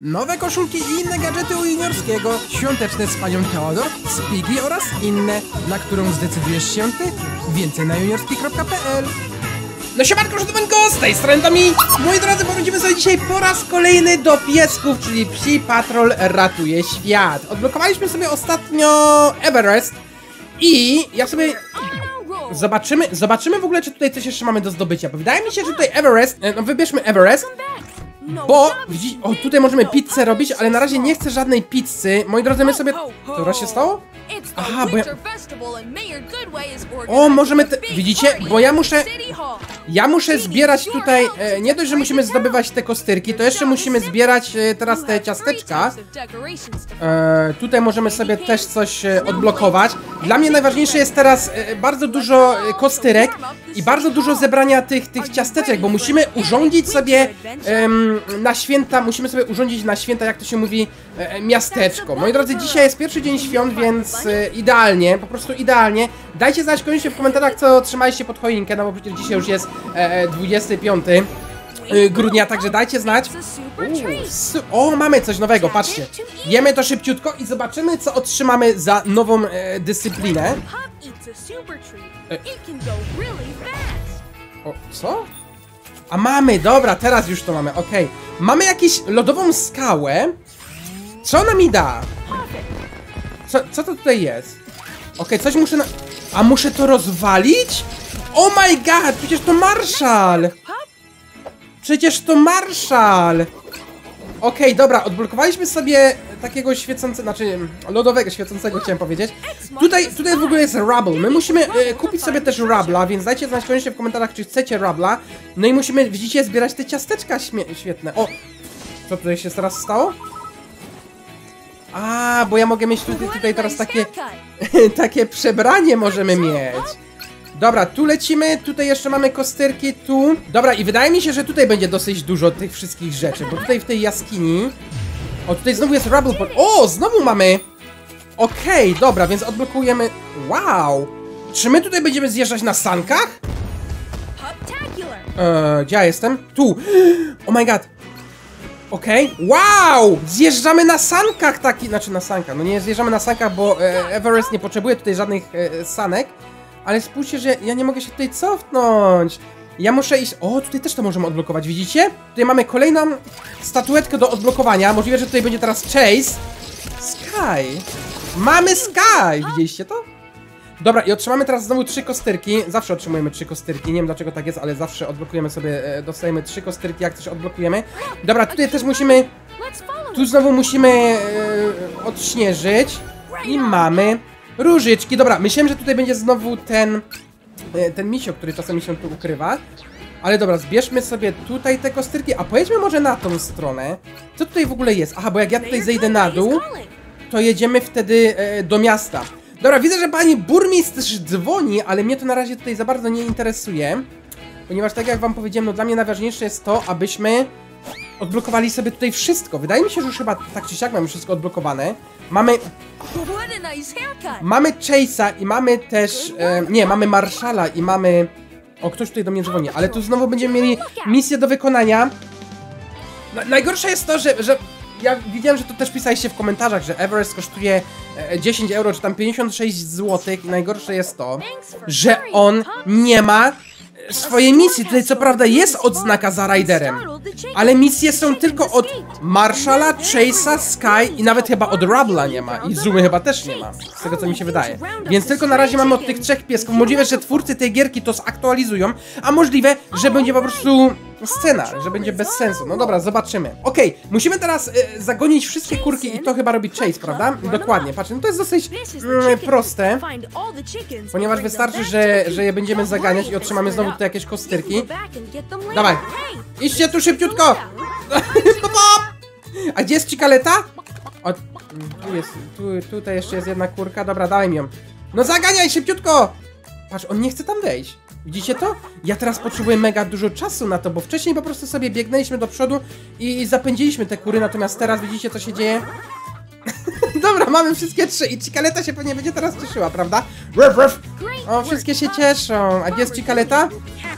Nowe koszulki i inne gadżety u juniorskiego, świąteczne z panią Teodor, Spigi oraz inne, na którą zdecydujesz się ty. Więcej na juniorski.pl no siemanko, siemanko, z tej strony Domi. Moi drodzy, powrócimy sobie dzisiaj po raz kolejny do piesków, czyli Psi Patrol ratuje świat. Odblokowaliśmy sobie ostatnio Everest i ja sobie zobaczymy, zobaczymy w ogóle, czy tutaj coś jeszcze mamy do zdobycia, bo wydaje mi się, że tutaj Everest, e, no wybierzmy Everest, bo, widzisz, o tutaj możemy pizzę robić, ale na razie nie chcę żadnej pizzy. Moi drodzy, my sobie... Co teraz się stało? Aha, bo ja... O, możemy te... Widzicie? Bo ja muszę... Ja muszę zbierać tutaj... E, nie dość, że musimy zdobywać te kostyrki, to jeszcze musimy zbierać e, teraz te ciasteczka. E, tutaj możemy sobie też coś e, odblokować. Dla mnie najważniejsze jest teraz e, bardzo dużo e, kostyrek i bardzo dużo zebrania tych, tych ciasteczek, bo musimy urządzić sobie na święta, musimy sobie urządzić na święta, jak to się mówi, e, miasteczko. Moi drodzy, dzisiaj jest pierwszy dzień świąt, więc idealnie, po prostu idealnie. Dajcie znać koniecznie w komentarzach, co trzymaliście pod choinkę, no bo przecież dzisiaj już jest e, e, 25 e, grudnia, także dajcie znać. Uuu, o, mamy coś nowego, patrzcie. Jemy to szybciutko i zobaczymy, co otrzymamy za nową e, dyscyplinę. O, co? A mamy, dobra, teraz już to mamy, okej. Mamy jakąś lodową skałę. Co ona mi da? Co, co to tutaj jest? Okej, coś muszę na... A muszę to rozwalić? Oh my god, przecież to Marszal! Przecież to Marszal! Okej, dobra, odblokowaliśmy sobie takiego świecącego, znaczy lodowego świecącego chciałem powiedzieć. Tutaj, tutaj w ogóle jest Rubble. My musimy e, kupić sobie też Rubbla, więc dajcie znać koniecznie w komentarzach, czy chcecie Rubbla. No i musimy, widzicie, zbierać te ciasteczka świetne. O! Co tutaj się teraz stało? A, bo ja mogę mieć tutaj, tutaj teraz takie, takie przebranie możemy mieć. Dobra, tu lecimy, tutaj jeszcze mamy kostyrki, tu. Dobra, i wydaje mi się, że tutaj będzie dosyć dużo tych wszystkich rzeczy, bo tutaj w tej jaskini... O, tutaj znowu jest Rubble Pot. O, znowu mamy! Okej, dobra, więc odblokujemy... Wow! Czy my tutaj będziemy zjeżdżać na sankach? Eee, gdzie ja jestem? Tu! Oh my god! Okej, wow! Zjeżdżamy na sankach taki, znaczy na sankach, no nie zjeżdżamy na sankach, bo e, Everest nie potrzebuje tutaj żadnych e, sanek, ale spójrzcie, że ja nie mogę się tutaj cofnąć. Ja muszę iść... O, tutaj też to możemy odblokować, widzicie? Tutaj mamy kolejną statuetkę do odblokowania. Możliwe, że tutaj będzie teraz Chase. Sky. Mamy Sky! Widzieliście to? Dobra, i otrzymamy teraz znowu trzy kostyrki. Zawsze otrzymujemy trzy kostyrki. Nie wiem dlaczego tak jest, ale zawsze odblokujemy sobie, e, dostajemy trzy kostyrki, jak coś odblokujemy. Dobra, tutaj też musimy... Tu znowu musimy e, odśnieżyć. I mamy różyczki. Dobra, myślałem, że tutaj będzie znowu ten... E, ten misio, który czasami się tu ukrywa. Ale dobra, zbierzmy sobie tutaj te kostyrki, a pojedźmy może na tą stronę. Co tutaj w ogóle jest? Aha, bo jak ja tutaj zejdę na dół, to jedziemy wtedy e, do miasta. Dobra, widzę, że pani burmistrz dzwoni, ale mnie to na razie tutaj za bardzo nie interesuje. Ponieważ tak jak wam powiedziałem, no dla mnie najważniejsze jest to, abyśmy odblokowali sobie tutaj wszystko. Wydaje mi się, że już chyba tak czy siak mamy wszystko odblokowane. Mamy, mamy Chase'a i mamy też, e, nie, mamy Marszala i mamy... O, ktoś tutaj do mnie dzwoni, ale tu znowu będziemy mieli misję do wykonania. Na, najgorsze jest to, że, że ja widziałem, że to też pisaliście w komentarzach, że Everest kosztuje e, 10 euro, czy tam 56 zł najgorsze jest to, że on nie ma e, swojej misji. Tutaj co prawda jest odznaka za Riderem, ale misje są tylko od Marszala, Chase'a, Sky i nawet chyba od Rubbla nie ma. I Zumy chyba też nie ma, z tego co mi się wydaje. Więc tylko na razie mamy od tych trzech piesków. Możliwe, że twórcy tej gierki to zaktualizują, a możliwe, że będzie po prostu scena, że będzie bez sensu. No dobra, zobaczymy. Okej, musimy teraz e, zagonić wszystkie kurki i to chyba robi Chase, prawda? Dokładnie, patrzcie, no to jest dosyć mm, proste. Ponieważ wystarczy, że, że je będziemy zaganiać i otrzymamy znowu tutaj jakieś kostyrki. Dawaj. Idźcie tu szybciutko! Pop! A gdzie jest Cikaleta? O, tu jest, tu, tutaj jeszcze jest jedna kurka, dobra, daj mi ją. No zaganiaj szybciutko! Patrz, on nie chce tam wejść. Widzicie to? Ja teraz potrzebuję mega dużo czasu na to, bo wcześniej po prostu sobie biegnęliśmy do przodu i zapędziliśmy te kury, natomiast teraz widzicie co się dzieje? Dobra, mamy wszystkie trzy i Cikaleta się pewnie będzie teraz cieszyła, prawda? Ruff, ruff. O, wszystkie się cieszą. A gdzie jest Cikaleta?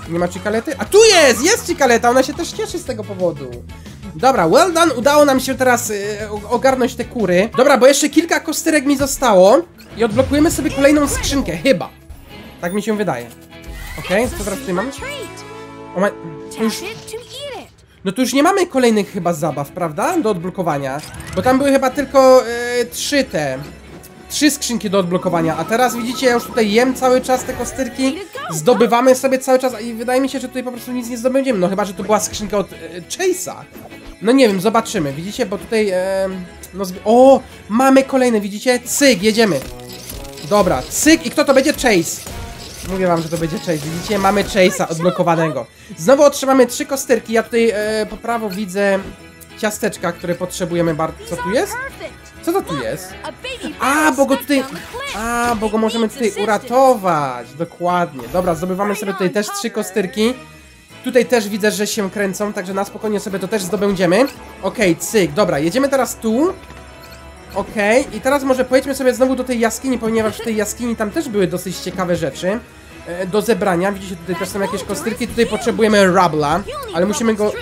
Nie ma Cikalety? A tu jest! Jest Cikaleta! Ona się też cieszy z tego powodu. Dobra, well done, udało nam się teraz y, ogarnąć te kury. Dobra, bo jeszcze kilka kostyrek mi zostało i odblokujemy sobie kolejną skrzynkę, chyba. Tak mi się wydaje. Okej, co teraz tutaj mam? O ma... już... No to już nie mamy kolejnych chyba zabaw, prawda? Do odblokowania. Bo tam były chyba tylko e, trzy te. Trzy skrzynki do odblokowania, a teraz widzicie, ja już tutaj jem cały czas te kostyrki, zdobywamy sobie cały czas i wydaje mi się, że tutaj po prostu nic nie zdobędziemy, no chyba, że to była skrzynka od e, Chase'a. No nie wiem, zobaczymy, widzicie, bo tutaj, e, no O, mamy kolejne, widzicie? Cyk, jedziemy. Dobra, cyk i kto to będzie? Chase. Mówię wam, że to będzie Chase. Widzicie, mamy Chase'a odblokowanego. Znowu otrzymamy trzy kostyrki. Ja tutaj e, po prawo widzę ciasteczka, które potrzebujemy bardzo. Co tu jest? Co to tu jest? A, bo go tutaj... A, bo go możemy tutaj uratować. Dokładnie. Dobra, zdobywamy sobie tutaj też trzy kostyrki. Tutaj też widzę, że się kręcą, także na spokojnie sobie to też zdobędziemy. Okej, cyk, dobra, jedziemy teraz tu. Okej, i teraz może pojedźmy sobie znowu do tej jaskini, ponieważ w tej jaskini tam też były dosyć ciekawe rzeczy do zebrania. Widzicie, tutaj też są jakieś kostyrki, tutaj potrzebujemy rabla, ale musimy go...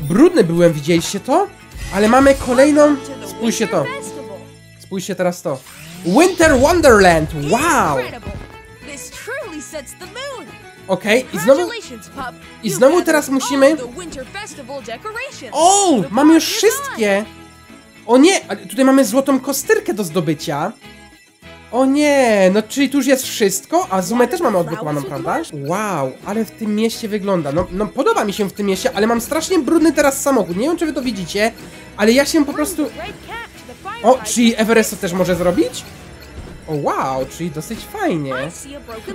Brudny byłem, widzieliście to? Ale mamy kolejną... Spójrzcie to, spójrzcie teraz to. Winter Wonderland, wow! Okej, i znowu... I znowu teraz musimy-. O, mamy już wszystkie! O nie, tutaj mamy złotą kostyrkę do zdobycia. O nie, no czyli tu już jest wszystko, a Zumę też mamy odblokowaną, prawda? Wow, ale w tym mieście wygląda. No, no podoba mi się w tym mieście, ale mam strasznie brudny teraz samochód. Nie wiem, czy wy to widzicie, ale ja się po prostu... O, czyli Everest to też może zrobić? O wow, czyli dosyć fajnie.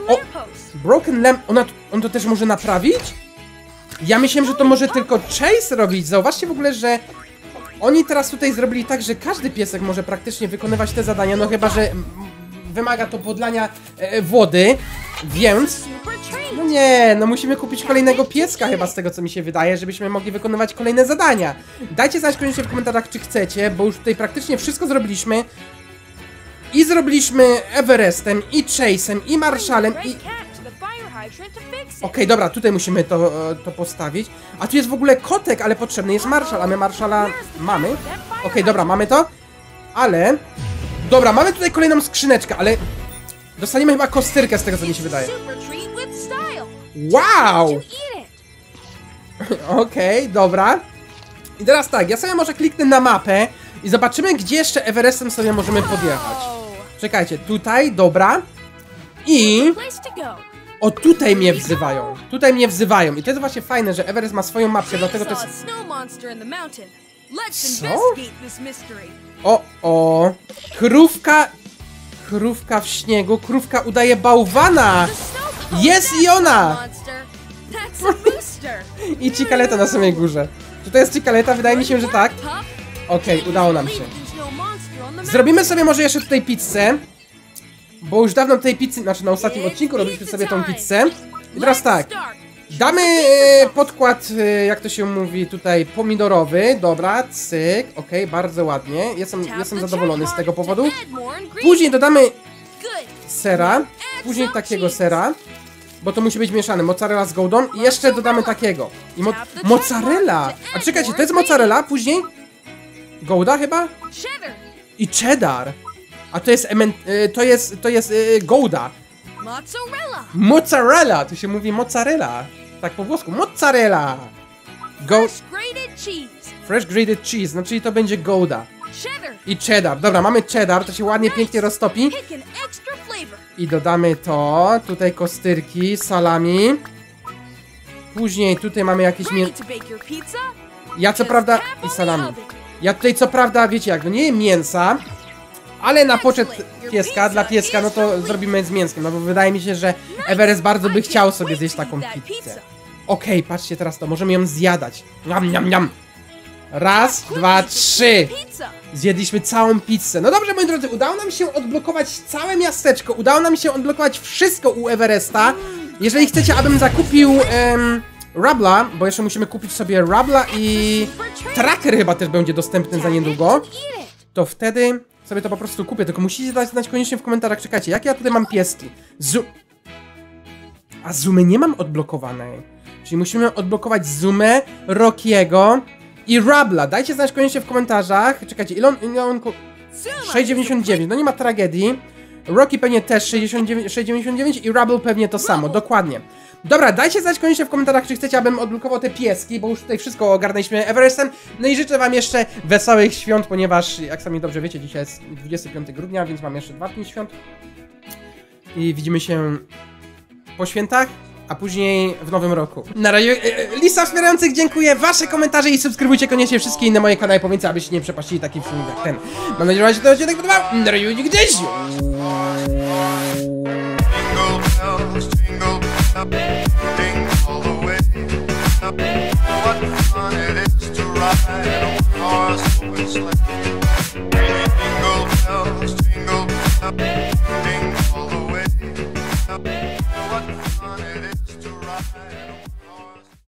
O. Broken Lamp, ona, on to też może naprawić? Ja myślałem, że to może tylko Chase robić. Zauważcie w ogóle, że oni teraz tutaj zrobili tak, że każdy piesek może praktycznie wykonywać te zadania, no chyba, że wymaga to podlania e, wody, więc... No nie, no musimy kupić kolejnego pieska chyba z tego co mi się wydaje, żebyśmy mogli wykonywać kolejne zadania. Dajcie znać koniecznie w komentarzach czy chcecie, bo już tutaj praktycznie wszystko zrobiliśmy. I zrobiliśmy Everestem, i Chase'em, i Marshallem, Bring i... Okej, dobra, tutaj musimy to, e, to postawić. A tu jest w ogóle kotek, ale potrzebny jest Marshall, a my Marshalla mamy. Okej, dobra, mamy to. Ale... Dobra, mamy tutaj kolejną skrzyneczkę, ale... Dostaniemy chyba kostyrkę z tego, co mi się wydaje. Wow! Okej, dobra. I teraz tak, ja sobie może kliknę na mapę i zobaczymy, gdzie jeszcze Everestem sobie możemy podjechać. Czekajcie, tutaj, dobra. I... O, tutaj mnie wzywają. Tutaj mnie wzywają. I to jest właśnie fajne, że Everest ma swoją mapkę, dlatego to jest... Co? O, o. Krówka... Krówka w śniegu. Krówka udaje bałwana. Jest i ona! I Cikaleta na samej górze. Czy to jest Cikaleta? Wydaje mi się, że tak. Okej, udało nam się. No Zrobimy sobie może jeszcze tutaj pizzę. Bo już dawno tej pizzy, znaczy na ostatnim odcinku robiliśmy sobie tą pizzę. I teraz tak. Damy e, podkład, e, jak to się mówi tutaj, pomidorowy. Dobra, cyk, okej, bardzo ładnie. Jestem, jestem zadowolony z tego powodu. Później dodamy sera, później takiego sera, bo to musi być mieszane, mozzarella z goudą i jeszcze dodamy takiego. I mo mozzarella! A czekajcie, to jest mozzarella, później gouda chyba? I cheddar. A to jest y, to jest, to jest gouda. Mozzarella. Mozzarella, tu się mówi mozzarella. Tak po włosku, mozzarella. Go Fresh grated cheese. fresh grated cheese, no czyli to będzie gouda. I cheddar. Dobra, mamy cheddar, to się ładnie, pięknie roztopi. I dodamy to, tutaj kostyrki, salami. Później tutaj mamy jakieś mię... Ja co prawda... I salami. Ja tutaj co prawda, wiecie jak, no nie mięsa, ale na poczet pieska, dla pieska, no to zrobimy z mięskiem, no bo wydaje mi się, że Everest bardzo by chciał sobie zjeść taką pizzę. Okej, patrzcie teraz to, możemy ją zjadać. Niam, niam, niam. Raz, dwa, trzy. Zjedliśmy całą pizzę. No dobrze, moi drodzy, udało nam się odblokować całe miasteczko, udało nam się odblokować wszystko u Everesta. Jeżeli chcecie, abym zakupił em, bo jeszcze musimy kupić sobie Rabla i. Tracker chyba też będzie dostępny za niedługo, to wtedy sobie to po prostu kupię. Tylko musicie dać znać koniecznie w komentarzach, czekajcie, jakie ja tutaj mam pieski. Zu... A Zumy nie mam odblokowanej. Czyli musimy odblokować Zumę, Rockiego i Rabla. Dajcie znać koniecznie w komentarzach. Czekajcie, ile on... Ile on ko- Zuma. 6,99, no nie ma tragedii. Rocky pewnie też 69 6,99 i Rubble pewnie to samo, dokładnie. Dobra, dajcie znać koniecznie w komentarzach, czy chcecie, abym odblokował te pieski, bo już tutaj wszystko ogarnęliśmy Everestem. No i życzę wam jeszcze wesołych świąt, ponieważ, jak sami dobrze wiecie, dzisiaj jest 25 grudnia, więc mam jeszcze dwa dni świąt. I widzimy się po świętach, a później w nowym roku. Na razie, e, e, lista wspierających dziękuję, wasze komentarze i subskrybujcie koniecznie wszystkie inne moje kanały pomiędzy, abyście nie przepaścili takich filmów jak ten. Mam nadzieję, że wam się ten odcinek podobał. Na razie, gdzieś!